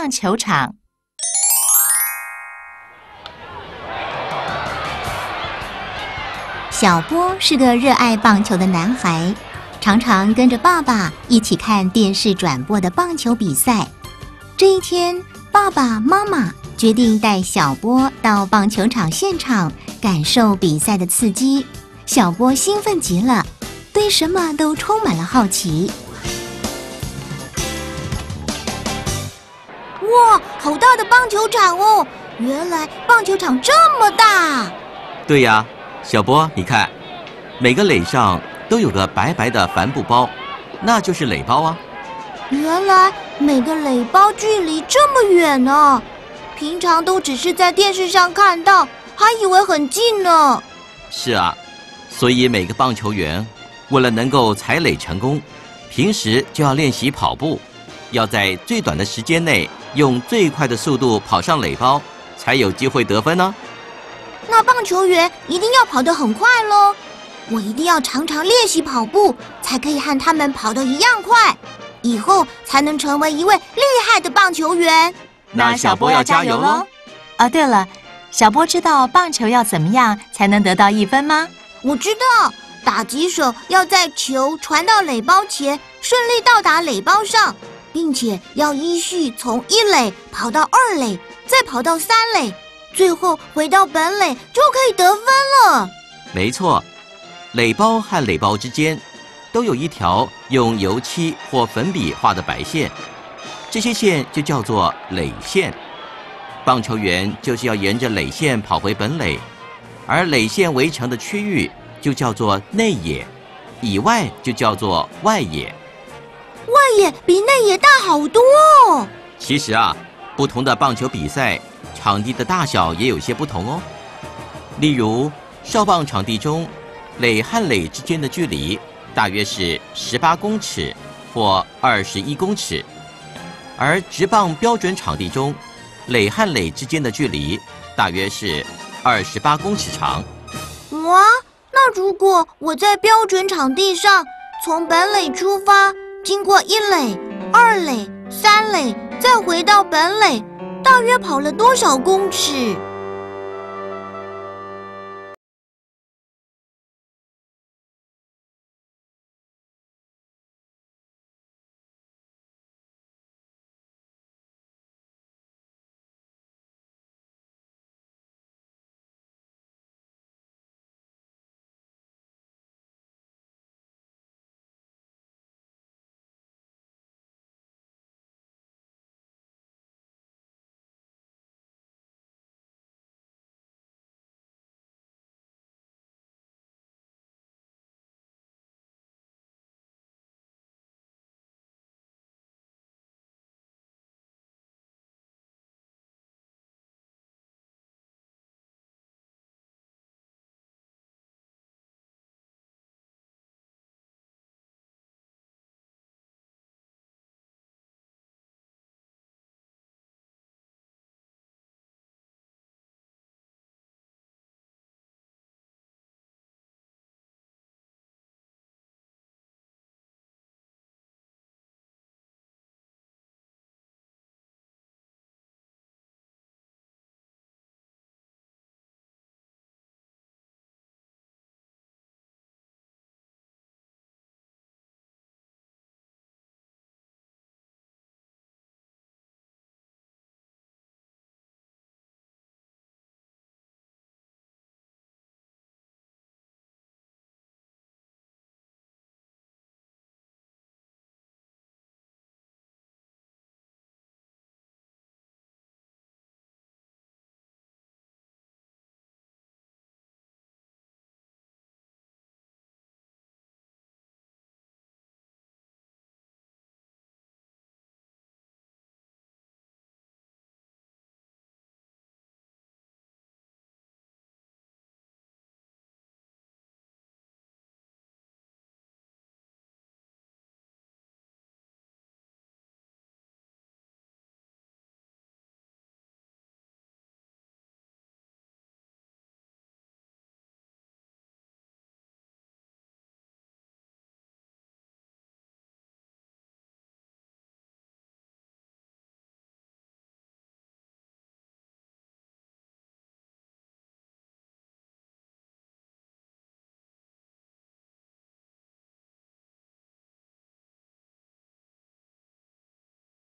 棒球场。小波是个热爱棒球的男孩，常常跟着爸爸一起看电视转播的棒球比赛。这一天，爸爸妈妈决定带小波到棒球场现场感受比赛的刺激。小波兴奋极了，对什么都充满了好奇。哇，好大的棒球场哦！原来棒球场这么大。对呀，小波，你看，每个垒上都有个白白的帆布包，那就是垒包啊。原来每个垒包距离这么远呢，平常都只是在电视上看到，还以为很近呢。是啊，所以每个棒球员为了能够踩垒成功，平时就要练习跑步，要在最短的时间内用最快的速度跑上垒包，才有机会得分呢。那棒球员一定要跑得很快喽！我一定要常常练习跑步，才可以和他们跑得一样快。以后才能成为一位厉害的棒球员。那小波要加油喽！哦，对了，小波知道棒球要怎么样才能得到一分吗？我知道，打击手要在球传到垒包前顺利到达垒包上，并且要依序从一垒跑到二垒，再跑到三垒，最后回到本垒就可以得分了。没错，垒包和垒包之间。都有一条用油漆或粉笔画的白线，这些线就叫做垒线。棒球员就是要沿着垒线跑回本垒，而垒线围成的区域就叫做内野，以外就叫做外野。外野比内野大好多哦。其实啊，不同的棒球比赛场地的大小也有些不同哦。例如，少棒场地中，垒和垒之间的距离。大约是十八公尺或二十一公尺，而直棒标准场地中，垒和垒之间的距离大约是二十八公尺长。哇，那如果我在标准场地上从本垒出发，经过一垒、二垒、三垒，再回到本垒，大约跑了多少公尺？